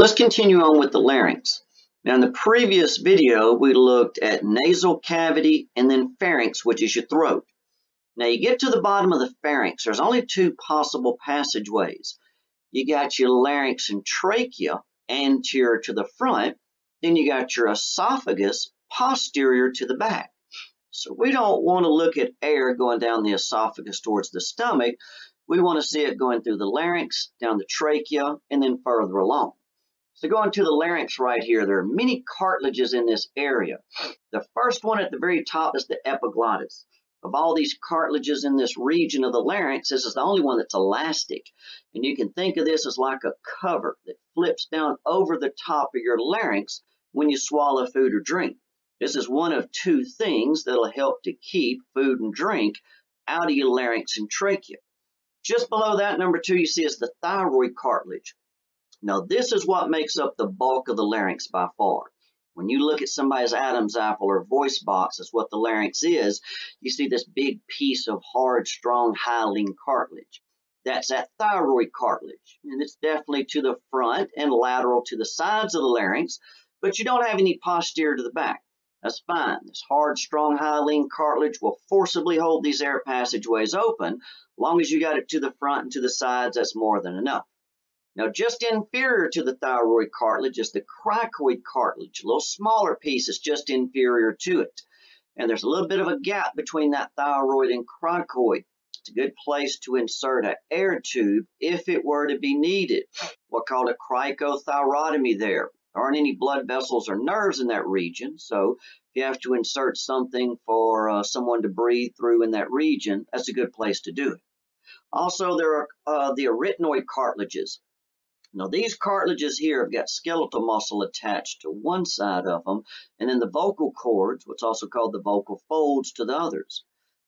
Let's continue on with the larynx. Now in the previous video, we looked at nasal cavity and then pharynx, which is your throat. Now you get to the bottom of the pharynx, there's only two possible passageways. You got your larynx and trachea anterior to the front, then you got your esophagus posterior to the back. So we don't want to look at air going down the esophagus towards the stomach. We want to see it going through the larynx, down the trachea, and then further along. So going to the larynx right here, there are many cartilages in this area. The first one at the very top is the epiglottis. Of all these cartilages in this region of the larynx, this is the only one that's elastic. And you can think of this as like a cover that flips down over the top of your larynx when you swallow food or drink. This is one of two things that'll help to keep food and drink out of your larynx and trachea. Just below that, number two, you see is the thyroid cartilage. Now, this is what makes up the bulk of the larynx by far. When you look at somebody's Adam's apple or voice box, that's what the larynx is, you see this big piece of hard, strong hyaline cartilage. That's that thyroid cartilage, and it's definitely to the front and lateral to the sides of the larynx, but you don't have any posterior to the back. That's fine. This hard, strong hyaline cartilage will forcibly hold these air passageways open. Long as you got it to the front and to the sides, that's more than enough. Now, just inferior to the thyroid cartilage is the cricoid cartilage, a little smaller piece is just inferior to it. And there's a little bit of a gap between that thyroid and cricoid. It's a good place to insert an air tube if it were to be needed. We'll call it cricothyrotomy there. There aren't any blood vessels or nerves in that region, so if you have to insert something for uh, someone to breathe through in that region, that's a good place to do it. Also, there are uh, the arytenoid cartilages. Now these cartilages here have got skeletal muscle attached to one side of them, and then the vocal cords, what's also called the vocal folds, to the others.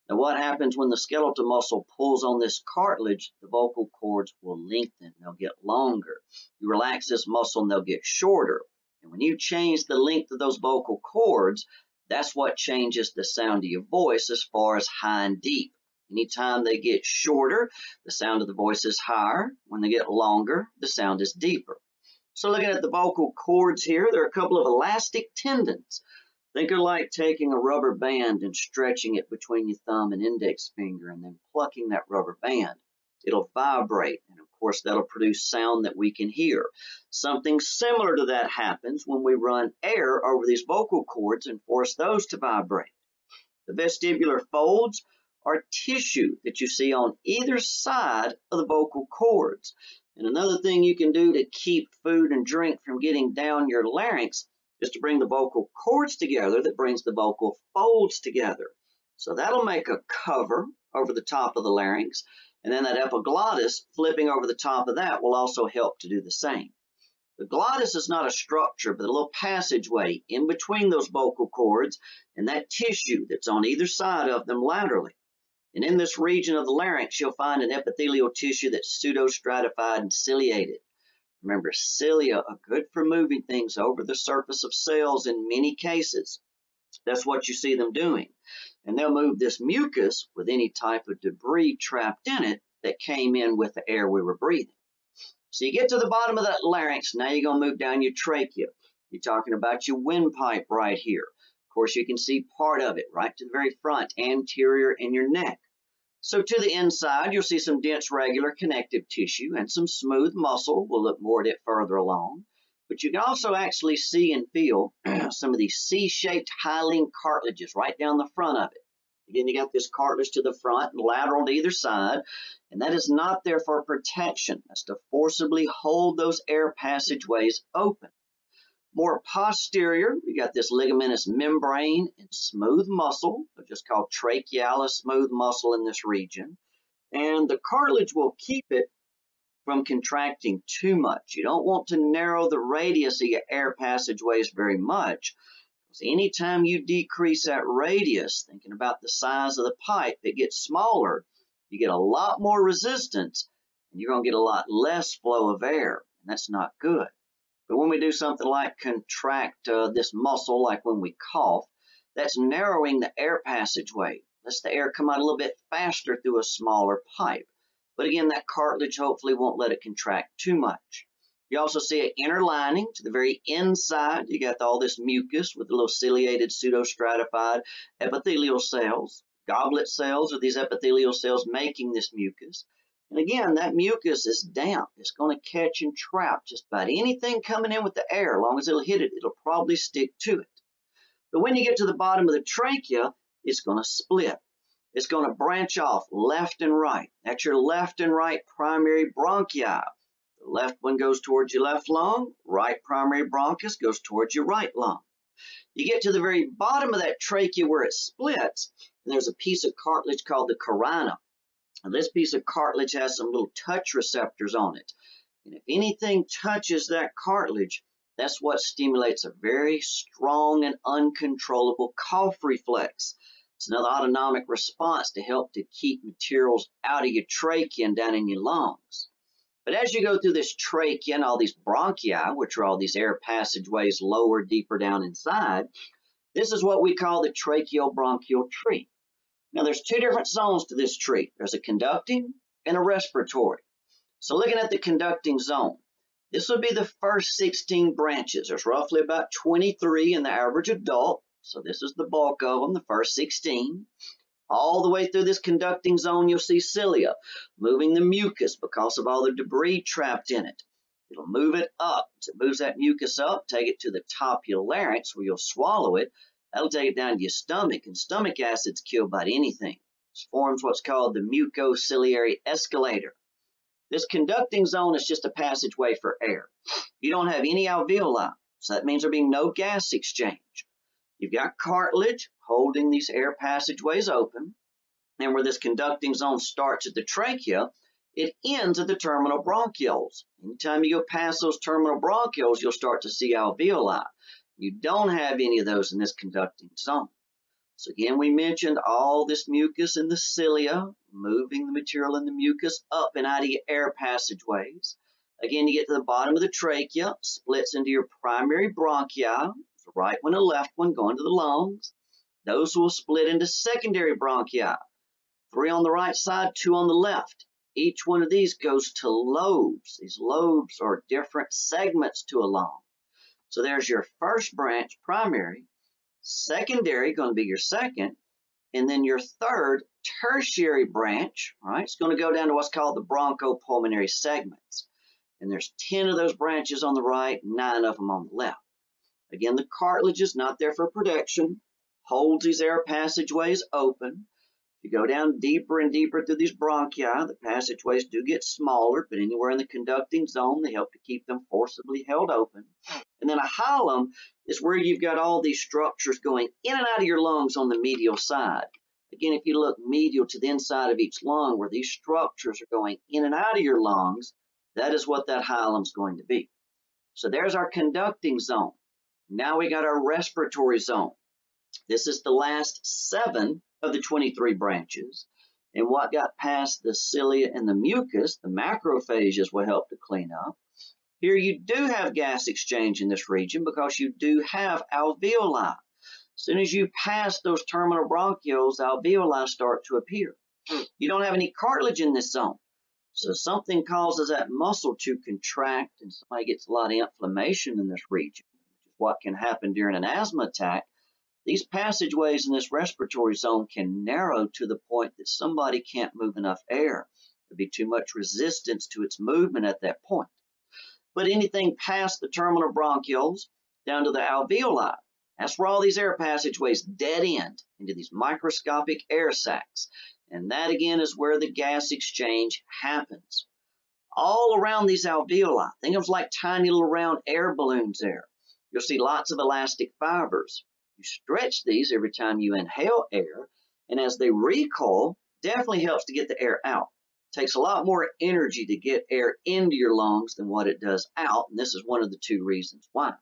Now what happens when the skeletal muscle pulls on this cartilage, the vocal cords will lengthen, they'll get longer. You relax this muscle and they'll get shorter. And when you change the length of those vocal cords, that's what changes the sound of your voice as far as high and deep. Anytime they get shorter, the sound of the voice is higher. When they get longer, the sound is deeper. So looking at the vocal cords here, there are a couple of elastic tendons. Think of like taking a rubber band and stretching it between your thumb and index finger and then plucking that rubber band. It'll vibrate, and of course that'll produce sound that we can hear. Something similar to that happens when we run air over these vocal cords and force those to vibrate. The vestibular folds are tissue that you see on either side of the vocal cords. And another thing you can do to keep food and drink from getting down your larynx is to bring the vocal cords together that brings the vocal folds together. So that'll make a cover over the top of the larynx. And then that epiglottis flipping over the top of that will also help to do the same. The glottis is not a structure, but a little passageway in between those vocal cords and that tissue that's on either side of them laterally. And in this region of the larynx, you'll find an epithelial tissue that's pseudostratified and ciliated. Remember, cilia are good for moving things over the surface of cells in many cases. That's what you see them doing. And they'll move this mucus with any type of debris trapped in it that came in with the air we were breathing. So you get to the bottom of that larynx, now you're going to move down your trachea. You're talking about your windpipe right here. Of course, you can see part of it right to the very front, anterior in your neck. So to the inside, you'll see some dense regular connective tissue and some smooth muscle. We'll look more at it further along. But you can also actually see and feel some of these C-shaped hyaline cartilages right down the front of it. Again, you got this cartilage to the front and lateral to either side, and that is not there for protection. That's to forcibly hold those air passageways open. More posterior, we got this ligamentous membrane and smooth muscle, just called trachealis smooth muscle in this region. And the cartilage will keep it from contracting too much. You don't want to narrow the radius of your air passageways very much. Because anytime you decrease that radius, thinking about the size of the pipe, it gets smaller. You get a lot more resistance, and you're going to get a lot less flow of air, and that's not good. But when we do something like contract uh, this muscle, like when we cough, that's narrowing the air passageway. Lets the air come out a little bit faster through a smaller pipe. But again, that cartilage hopefully won't let it contract too much. You also see an inner lining to the very inside. You got all this mucus with the little ciliated pseudostratified epithelial cells. Goblet cells are these epithelial cells making this mucus. And again, that mucus is damp. It's going to catch and trap just about anything coming in with the air. As long as it'll hit it, it'll probably stick to it. But when you get to the bottom of the trachea, it's going to split. It's going to branch off left and right. That's your left and right primary bronchi. The left one goes towards your left lung, right primary bronchus goes towards your right lung. You get to the very bottom of that trachea where it splits, and there's a piece of cartilage called the carina. This piece of cartilage has some little touch receptors on it. And if anything touches that cartilage, that's what stimulates a very strong and uncontrollable cough reflex. It's another autonomic response to help to keep materials out of your trachea and down in your lungs. But as you go through this trachea and all these bronchi, which are all these air passageways lower, deeper down inside, this is what we call the tracheobronchial tree. Now there's two different zones to this tree. There's a conducting and a respiratory. So looking at the conducting zone, this would be the first 16 branches. There's roughly about 23 in the average adult. So this is the bulk of them, the first 16. All the way through this conducting zone, you'll see cilia moving the mucus because of all the debris trapped in it. It'll move it up. As it moves that mucus up, take it to the top of your larynx where you'll swallow it. That'll take it down to your stomach, and stomach acids kill by anything. It forms what's called the mucociliary escalator. This conducting zone is just a passageway for air. You don't have any alveoli, so that means there being no gas exchange. You've got cartilage holding these air passageways open. And where this conducting zone starts at the trachea, it ends at the terminal bronchioles. Anytime you go past those terminal bronchioles, you'll start to see alveoli. You don't have any of those in this conducting zone. So again, we mentioned all this mucus in the cilia, moving the material in the mucus up and out of your air passageways. Again, you get to the bottom of the trachea, splits into your primary bronchi, the right one and left one going to the lungs. Those will split into secondary bronchi. Three on the right side, two on the left. Each one of these goes to lobes. These lobes are different segments to a lung. So there's your first branch, primary. Secondary, going to be your second. And then your third, tertiary branch, right? It's going to go down to what's called the bronchopulmonary segments. And there's 10 of those branches on the right, nine of them on the left. Again, the cartilage is not there for protection, holds these air passageways open. If you go down deeper and deeper through these bronchi, the passageways do get smaller, but anywhere in the conducting zone, they help to keep them forcibly held open. Then a hilum is where you've got all these structures going in and out of your lungs on the medial side. Again, if you look medial to the inside of each lung, where these structures are going in and out of your lungs, that is what that hilum is going to be. So there's our conducting zone. Now we got our respiratory zone. This is the last seven of the 23 branches. And what got past the cilia and the mucus, the macrophages will help to clean up. Here you do have gas exchange in this region because you do have alveoli. As soon as you pass those terminal bronchioles, alveoli start to appear. You don't have any cartilage in this zone. So something causes that muscle to contract and somebody gets a lot of inflammation in this region which is what can happen during an asthma attack, these passageways in this respiratory zone can narrow to the point that somebody can't move enough air. There'd be too much resistance to its movement at that point. But anything past the terminal bronchioles down to the alveoli, that's where all these air passageways dead end into these microscopic air sacs. And that again is where the gas exchange happens. All around these alveoli, think of like tiny little round air balloons there. You'll see lots of elastic fibers. You stretch these every time you inhale air, and as they recoil, definitely helps to get the air out. Takes a lot more energy to get air into your lungs than what it does out, and this is one of the two reasons why.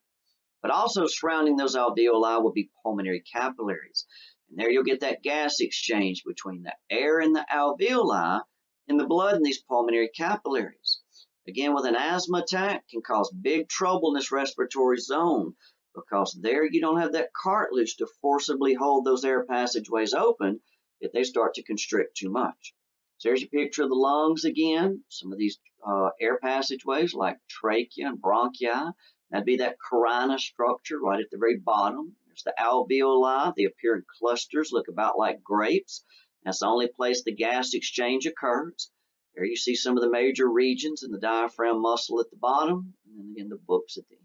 But also surrounding those alveoli will be pulmonary capillaries. And there you'll get that gas exchange between the air in the alveoli and the blood in these pulmonary capillaries. Again, with an asthma attack, can cause big trouble in this respiratory zone because there you don't have that cartilage to forcibly hold those air passageways open if they start to constrict too much. So there's your picture of the lungs again. Some of these uh, air passageways like trachea and bronchi. That'd be that carina structure right at the very bottom. There's the alveoli. They appear in clusters, look about like grapes. That's the only place the gas exchange occurs. There you see some of the major regions in the diaphragm muscle at the bottom, and then again the books at the